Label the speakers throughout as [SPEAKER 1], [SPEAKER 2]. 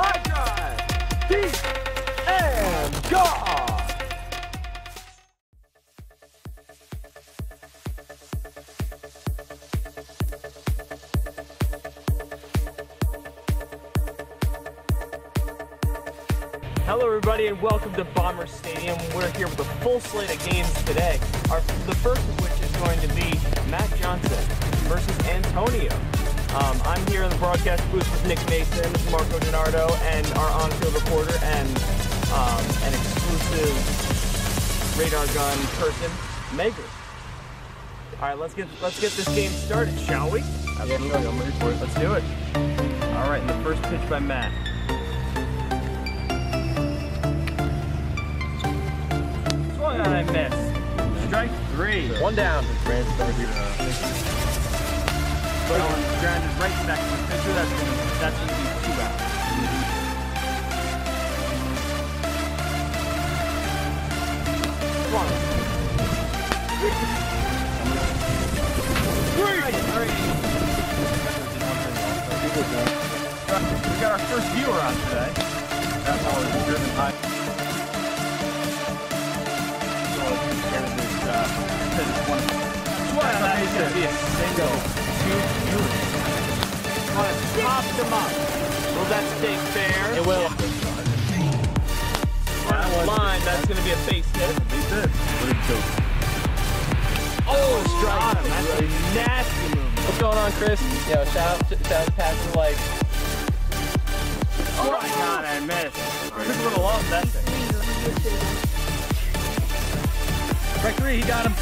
[SPEAKER 1] high drive, deep, and gone.
[SPEAKER 2] Hello, everybody, and welcome to Bomber Stadium. We're here with a full slate of games today. Our, the first of which is going to be Matt Johnson versus Antonio. Um, I'm here in the broadcast booth with Nick Mason, Marco Donardo, and our on-field reporter and um, an exclusive radar gun person, Maker. All right, let's get let's get this game started, shall we?
[SPEAKER 1] Absolutely, I'm ready for it.
[SPEAKER 2] Let's do it. All right, and the first pitch by Matt. Swung on and missed. Strike three.
[SPEAKER 1] One down.
[SPEAKER 2] Well, grounded right back to the. That's that's be two outs. Come on. Three. Three. We got our first viewer on today.
[SPEAKER 1] That ball is driven high.
[SPEAKER 2] So here it is, uh, finish one. One, that is gonna be a single. Two viewers. Want to pop them up. Will that stay fair?
[SPEAKER 1] It will.
[SPEAKER 2] The line, that's gonna be a base hit.
[SPEAKER 1] Beat it. What a joke.
[SPEAKER 2] Oh, strike. Oh, that's a nasty move.
[SPEAKER 3] What's going on, Chris? Yo, shout out, to, shout out to Patrick Like.
[SPEAKER 2] Oh my god, I missed. Chris would have loved that thing.
[SPEAKER 1] Strike three, he got him.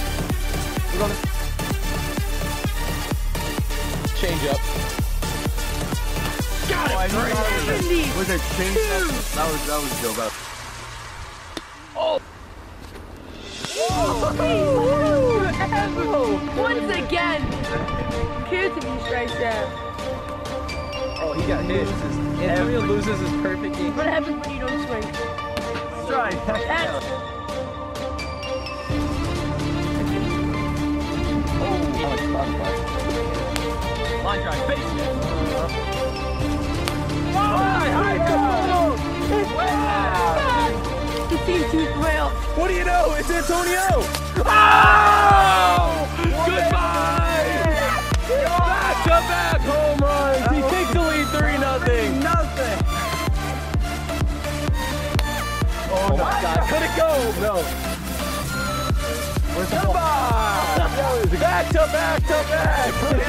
[SPEAKER 1] We're gonna
[SPEAKER 3] Change up.
[SPEAKER 2] Got it. Three.
[SPEAKER 1] Was it change? That was that was dope. That- oh.
[SPEAKER 4] Once again, Kirtan strikes out.
[SPEAKER 3] Oh, he got hit. Antonio loses his perfect game.
[SPEAKER 4] What happens when you don't swing?
[SPEAKER 2] Strike.
[SPEAKER 4] That's oh,
[SPEAKER 2] Line drive, base
[SPEAKER 1] What do you know? It's Antonio. Oh! Goodbye. Back to back home runs. He takes the lead three nothing.
[SPEAKER 2] Nothing.
[SPEAKER 1] Oh, my God! Could it go? No. Where's the ball? Back to back to back.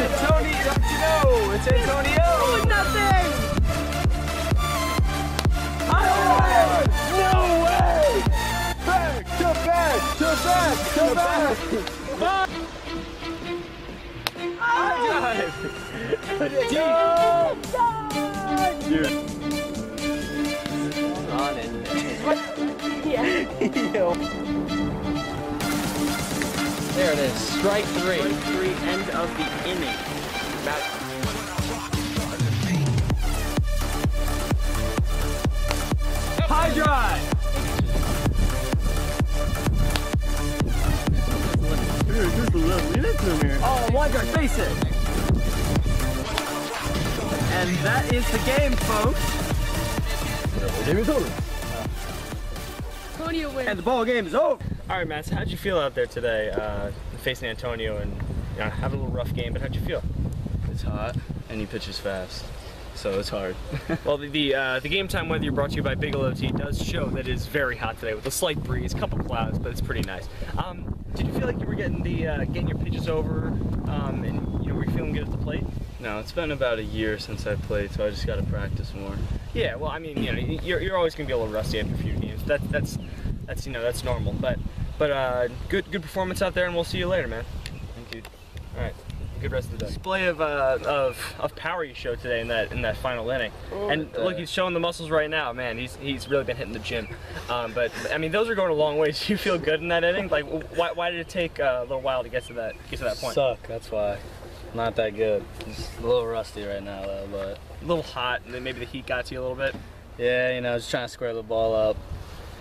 [SPEAKER 1] Back to back to back. Dude.
[SPEAKER 2] On and
[SPEAKER 4] Yeah.
[SPEAKER 3] There it is. Strike three.
[SPEAKER 2] Strike three, end of the inning.
[SPEAKER 1] Little minute to here.
[SPEAKER 2] Oh, one face it. And that is the game, folks.
[SPEAKER 1] Game is over.
[SPEAKER 4] Antonio wins.
[SPEAKER 2] And the ball game is over. All right, Matt. So how'd you feel out there today, uh, facing Antonio and you know, having a little rough game? But how'd you feel?
[SPEAKER 5] It's hot and he pitches fast, so it's hard.
[SPEAKER 2] Well, the the, uh, the game time weather brought to you by Bigelow Tea does show that it is very hot today with a slight breeze, couple clouds, but it's pretty nice. Um, did you feel like you were getting the uh, getting your pitches over, um, and you know were you feeling good at the plate?
[SPEAKER 5] no, it's been about a year since I played, so I just got to practice more.
[SPEAKER 2] Yeah, well, I mean, you know, you're, you're always gonna be a little rusty after a few games. That that's that's you know that's normal. But but uh, good good performance out there, and we'll see you later, man.
[SPEAKER 5] Thank you.
[SPEAKER 2] All right. Good rest of the day. Display of, uh, of of power you showed today in that in that final inning, and look, he's showing the muscles right now. Man, he's he's really been hitting the gym. Um, but I mean, those are going a long way. Do you feel good in that inning? Like, why, why did it take uh, a little while to get to that get to that point?
[SPEAKER 5] Suck, that's why. Not that good. Just a little rusty right now, though, but
[SPEAKER 2] a little hot, and then maybe the heat got to you a little bit.
[SPEAKER 5] yeah, you know, just trying to square the ball up,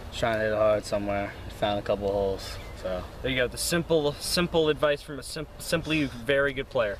[SPEAKER 5] just trying to hit it hard somewhere. Found a couple holes, so
[SPEAKER 2] There you go. The simple simple advice from a sim- simply very good player.